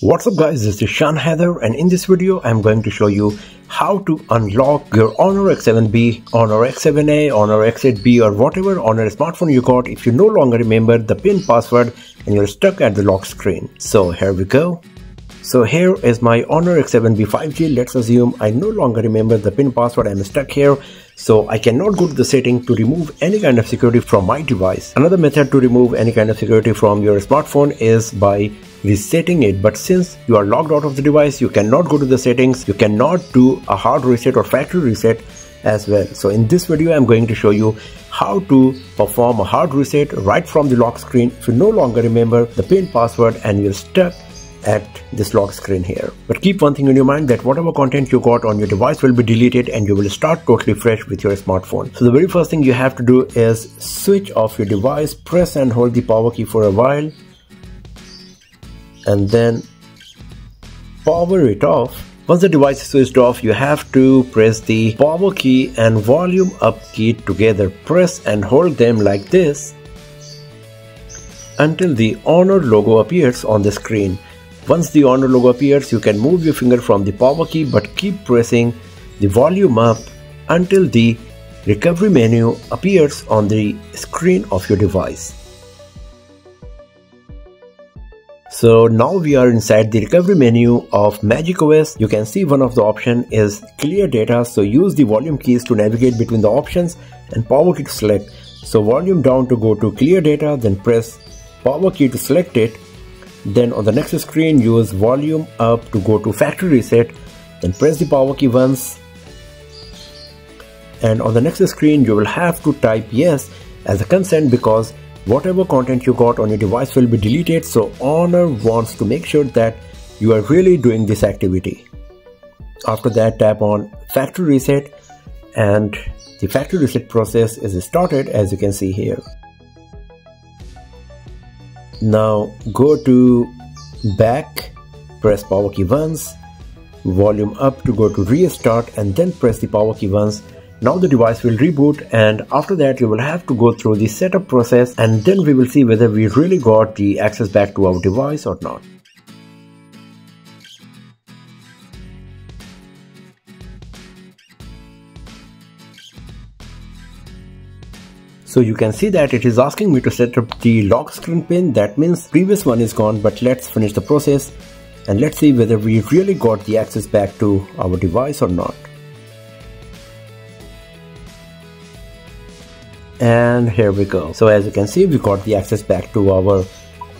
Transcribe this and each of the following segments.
What's up guys, this is Shaan Haider and in this video I'm going to show you how to unlock your Honor X7B, Honor X7A, Honor X8B or whatever Honor smartphone you got if you no longer remember the PIN password and you're stuck at the lock screen. So here we go. So here is my Honor X7B 5G. Let's assume I no longer remember the PIN password. I'm stuck here. So I cannot go to the setting to remove any kind of security from my device. Another method to remove any kind of security from your smartphone is by resetting it but since you are logged out of the device you cannot go to the settings you cannot do a hard reset or factory reset as well so in this video i'm going to show you how to perform a hard reset right from the lock screen if you no longer remember the pin password and you're stuck at this lock screen here. But keep one thing in your mind that whatever content you got on your device will be deleted and you will start totally fresh with your smartphone. So the very first thing you have to do is switch off your device, press and hold the power key for a while and then power it off. Once the device is switched off, you have to press the power key and volume up key together. Press and hold them like this until the Honor logo appears on the screen. Once the Honor logo appears, you can move your finger from the power key but keep pressing the volume up until the recovery menu appears on the screen of your device. So now we are inside the recovery menu of MagicOS. You can see one of the option is clear data. So use the volume keys to navigate between the options and power key to select. So volume down to go to clear data, then press power key to select it. Then on the next screen, use volume up to go to factory reset. Then press the power key once. And on the next screen, you will have to type yes as a consent because whatever content you got on your device will be deleted so honor wants to make sure that you are really doing this activity after that tap on factory reset and the factory reset process is started as you can see here now go to back press power key once volume up to go to restart and then press the power key once now the device will reboot and after that you will have to go through the setup process and then we will see whether we really got the access back to our device or not. So you can see that it is asking me to set up the lock screen pin. That means previous one is gone but let's finish the process and let's see whether we really got the access back to our device or not. and here we go. So as you can see we got the access back to our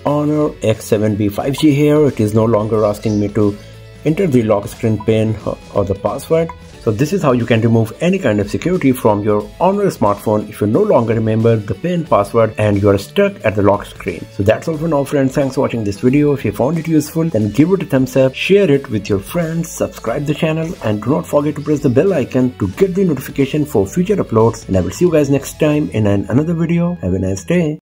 honor x7b 5g here. It is no longer asking me to enter the lock screen pin or the password so this is how you can remove any kind of security from your Honor smartphone if you no longer remember the PIN password and you are stuck at the lock screen. So that's all for now friends. Thanks for watching this video. If you found it useful then give it a thumbs up, share it with your friends, subscribe the channel and do not forget to press the bell icon to get the notification for future uploads and I will see you guys next time in an another video. Have a nice day.